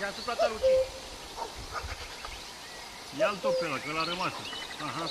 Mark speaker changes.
Speaker 1: Deasupra ta, Luci. Ia-l tot pe ăla, că l-a rămas. Aha.